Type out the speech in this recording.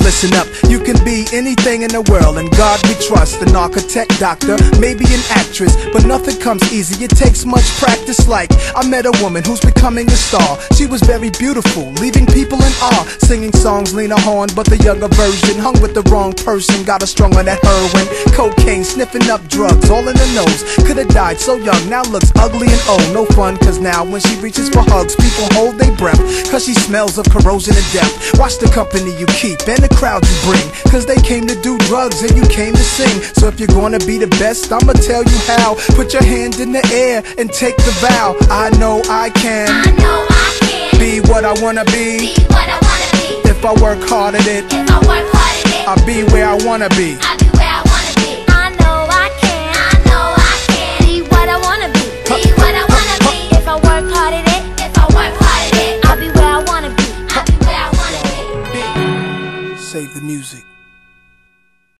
listen up. You can be anything in the world, and God we trust. An architect, doctor, maybe an actress, but nothing comes easy. It takes much practice. Like I met a woman who's becoming a star. She was very beautiful, leaving people in awe. Singing songs, Lena Horne, but the younger version hung with the wrong person. Got her strung on that heroin, cocaine, sniffing up drugs, all in the nose. Could've died so young, now looks ugly and old. No fun, cause now when she reaches for hugs, people hold their breath. Cause she smells of corrosion and death. Watch the company you keep and the crowd you bring. Cause they came to do drugs and you came to sing. So if you're gonna be the best, I'ma tell you how. Put your hand in the air and take the vow. I know I can I know I can be what I wanna be. be what I wanna be. If I work hard at it, If I work hard at it, I'll be where I wanna be. Save the music.